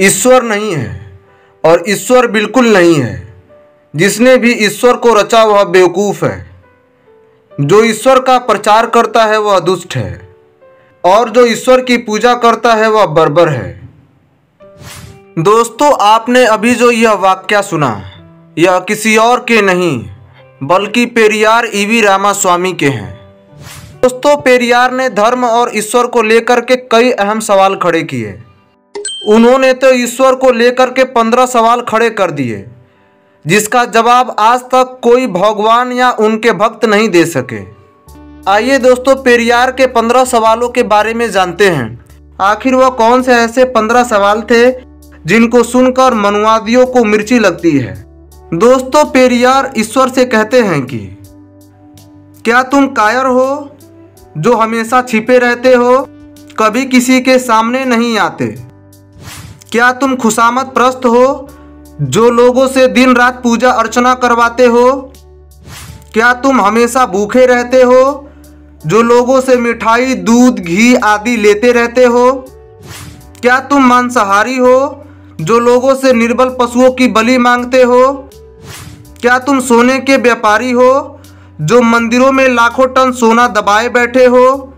ईश्वर नहीं है और ईश्वर बिल्कुल नहीं है। जिसने भी ईश्वर को रचा, वह बेवकूफ़ है। जो ईश्वर का प्रचार करता है, वह दुष्ट है। और जो ईश्वर की पूजा करता है, वह बर्बर है। दोस्तों, आपने अभी जो यह वाक्य सुना, यह किसी और के नहीं, बल्कि पेरियार ईवी रामा स्वामी के हैं। दोस्तों, पेरियार ने धर्म और ईश्वर को लेकर के कई अहम सवाल खड़े किए। उन्होंने तो ईश्वर को लेकर के पंद्रह सवाल खड़े कर दिए, जिसका जवाब आज तक कोई भगवान या उनके भक्त नहीं दे सके। आइए दोस्तों, पेरियार के पंद्रह सवालों के बारे में जानते हैं। आखिर वह कौन से ऐसे पंद्रह सवाल थे, जिनको सुनकर मनुवादियों को मिर्ची लगती है? दोस्तों, पेरियार ईश्वर से कहते हैं कि, क्या तुम कायर हो, जो हमेशा छिपे रहते हो, कभी किसी के सामने नहीं आते? क्या तुम खुशामद प्रस्त हो, जो लोगों से दिन रात पूजा अर्चना करवाते हो? क्या तुम हमेशा भूखे रहते हो, जो लोगों से मिठाई, दूध, घी आदि लेते रहते हो? क्या तुम मांसाहारी हो, जो लोगों से निर्बल पशुओं की बलि मांगते हो? क्या तुम सोने के व्यापारी हो, जो मंदिरों में लाखों टन सोना दबाए बैठे हो?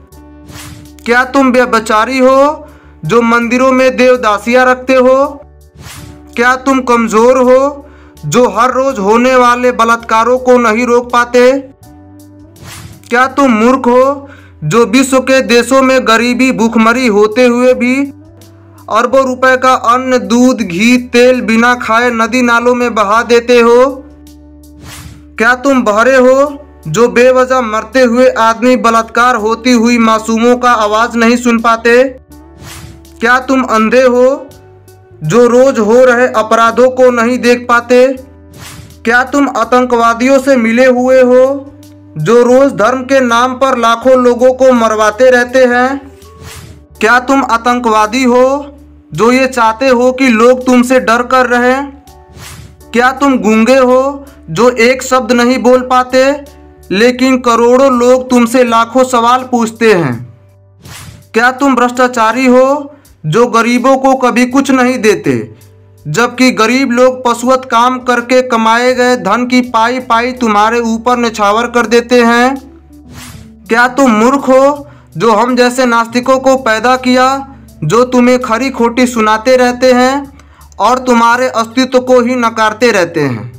क्या तुम व्यभिचारी हो जो मंदिरों में देवदासियाँ रखते हो? क्या तुम कमज़ोर हो, जो हर रोज होने वाले बलात्कारों को नहीं रोक पाते? क्या तुम मूर्ख हो, जो विश्व के देशों में गरीबी भूखमरी होते हुए भी अरबों रुपए का अन्न, दूध, घी, तेल बिना खाए नदी नालों में बहा देते हो? क्या तुम बहरे हो, जो बेवजह मरते हुए आदमी बलात्कार होती हुई मासूमों का आवाज़ नहीं सुन पाते? क्या तुम अंधे हो जो रोज हो रहे अपराधों को नहीं देख पाते? क्या तुम आतंकवादियों से मिले हुए हो जो रोज धर्म के नाम पर लाखों लोगों को मरवाते रहते हैं? क्या तुम आतंकवादी हो जो ये चाहते हो कि लोग तुमसे डर कर रहें? क्या तुम गूँगे हो जो एक शब्द नहीं बोल पाते, लेकिन करोड़ों लोग तुमसे लाखों सवाल पूछते हैं? क्या तुम भ्रष्टाचारी हो जो गरीबों को कभी कुछ नहीं देते, जबकि गरीब लोग पशुवत काम करके कमाए गए धन की पाई पाई तुम्हारे ऊपर निछावर कर देते हैं। क्या तुम मूर्ख हो जो हम जैसे नास्तिकों को पैदा किया, जो तुम्हें खरी खोटी सुनाते रहते हैं और तुम्हारे अस्तित्व को ही नकारते रहते हैं?